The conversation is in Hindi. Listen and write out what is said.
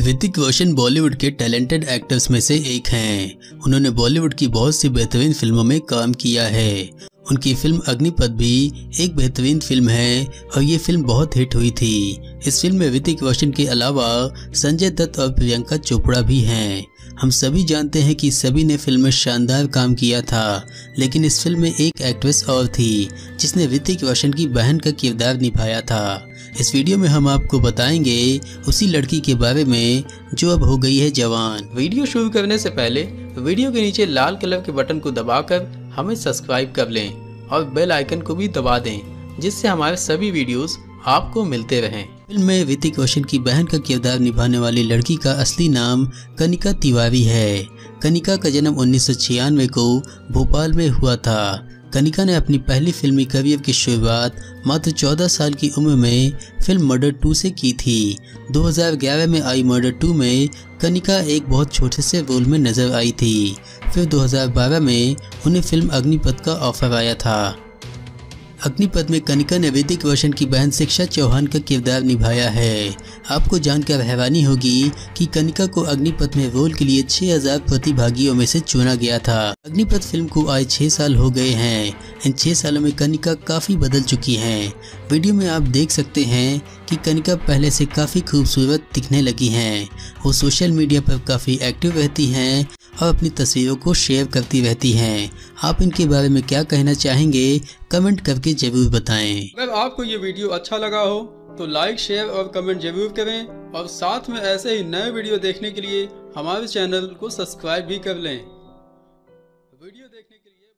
ऋतिक रोशन बॉलीवुड के टैलेंटेड एक्टर्स में से एक हैं। उन्होंने बॉलीवुड की बहुत सी बेहतरीन फ़िल्मों में काम किया है। उनकी फ़िल्म अग्निपथ भी एक बेहतरीन फ़िल्म है और ये फ़िल्म बहुत हिट हुई थी। इस फ़िल्म में ऋतिक रोशन के अलावा संजय दत्त और प्रियंका चोपड़ा भी हैं। हम सभी जानते हैं कि सभी ने फ़िल्म में शानदार काम किया था, लेकिन इस फ़िल्म में एक एक्ट्रेस और थी, जिसने ऋतिक रोशन की बहन का किरदार निभाया था। इस वीडियो में हम आपको बताएँगे उसी लड़की के बारे में जो अब हो गई है जवान। वीडियो शुरू करने से पहले वीडियो के नीचे लाल कलर के बटन को दबाकर हमें सब्सक्राइब कर लें और बेल आइकन को भी दबा दें, जिससे हमारे सभी वीडियोस आपको मिलते रहें। फ़िल्म में ऋतिक रोशन की बहन का किरदार निभाने वाली लड़की का असली नाम कनिका तिवारी है। कनिका का जन्म उन्नीस सौ छियानवे को भोपाल में हुआ था। कनिका ने अपनी पहली फिल्मी करियर की शुरुआत मात्र 14 साल की उम्र में फ़िल्म मर्डर 2 से की थी। 2011 में आई मर्डर 2 में कनिका एक बहुत छोटे से रोल में नज़र आई थी। फिर 2012 में उन्हें फ़िल्म अग्निपथ का ऑफ़र आया था। अग्निपथ में कनिका ने वैदिक रोशन की बहन शिक्षा चौहान का किरदार निभाया है। आपको जानकर हैरानी होगी कि कनिका को अग्निपथ में रोल के लिए 6000 प्रतिभागियों में से चुना गया था। अग्निपथ फ़िल्म को आए छह साल हो गए हैं। इन छह सालों में कनिका काफ़ी बदल चुकी हैं। वीडियो में आप देख सकते हैं कि कनिका पहले से काफ़ी खूबसूरत दिखने लगी हैं। वो सोशल मीडिया पर काफ़ी एक्टिव रहती हैं और अपनी तस्वीरों को शेयर करती रहती हैं। आप इनके बारे में क्या कहना चाहेंगे, कमेंट करके ज़रूर बताएँ। अगर आपको ये वीडियो अच्छा लगा हो तो लाइक शेयर और कमेंट ज़रूर करें। और साथ में ऐसे ही नए वीडियो देखने के लिए हमारे चैनल को सब्सक्राइब भी कर लें। वीडियो देखने के लिए